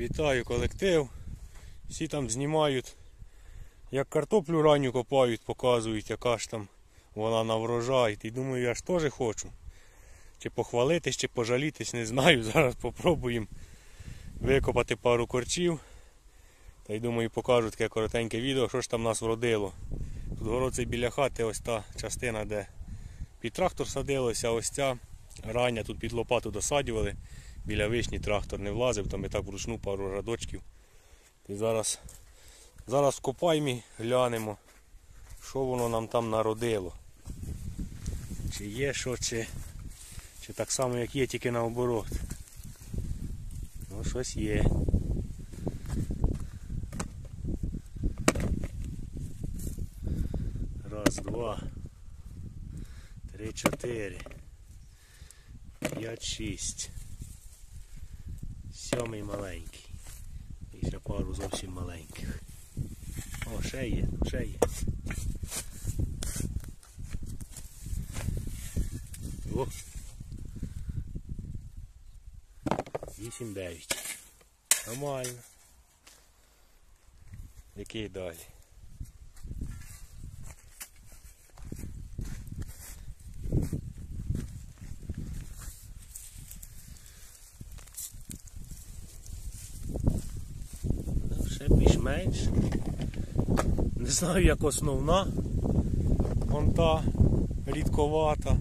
Вітаю колектив. Всі там знімають, як картоплю ранню копають, показують, яка ж там вона на врожай. І думаю, я ж теж хочу. Чи похвалитись, чи пожалітись, не знаю. Зараз попробуємо викопати пару корчів. Та й думаю, покажу таке коротеньке відео, що ж там нас вродило. Тут город цей біля хати, ось та частина, де під трактор садилося, а ось ця рання тут під лопату досадювали. Біля вишні трактор не влазив, то ми так вручну пару радочків. І зараз, зараз вкопаємо і глянемо, що воно нам там народило. Чи є що, чи, чи так само, як є, тільки наоборот. Ну, щось є. Раз, два, три, чотири, п'ять, шість. Сьомий маленький. Після пару зовсім маленьких. О, ще є, ще є. О. Вісім дев'ять. Нормально. Який далі? Ну, Ще більш-менш. Не знаю, як основна. Вон та рідковата.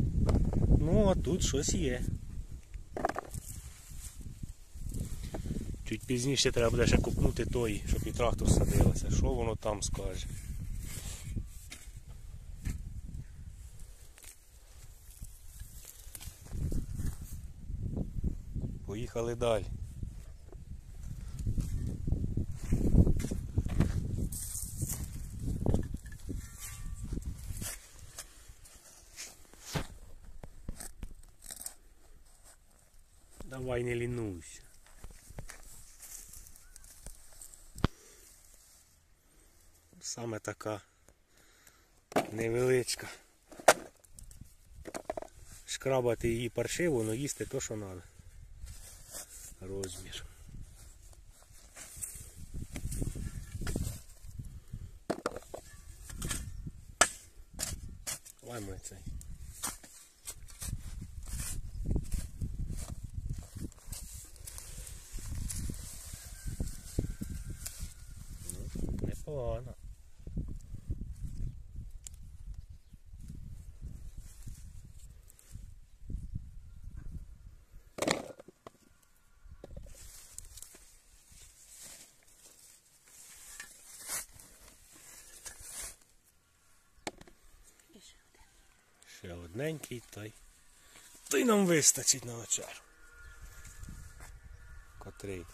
Ну, а тут щось є. Чуть пізніше треба буде ще купнути той, щоб і трактор садилося. Що воно там скаже? Поїхали далі. Давай не лінуйся. Саме така невеличка. Шкрабати її паршиво, але їсти то, що треба. Розмір. Давай ми цей. Непогано. Ще одненький той. Той нам вистачить на вечерю. Котрий.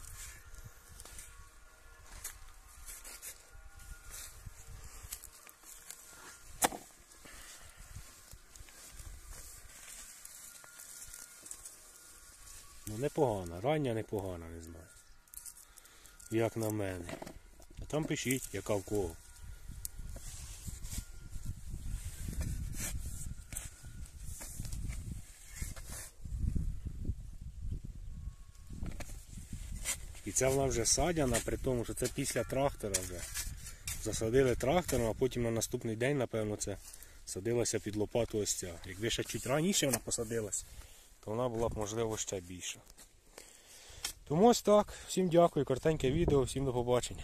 Ну непогано, рання непогана, не знаю. Як на мене. А там пишіть, яка в кого. І ця вона вже садяна, при тому, що це після трактора вже. Засадили трактором, а потім на наступний день, напевно, це садилася під лопату ось ця. Якби ще чуть раніше вона посадилась, то вона була б можливо ще більша. Тому ось так. Всім дякую, коротеньке відео, всім до побачення.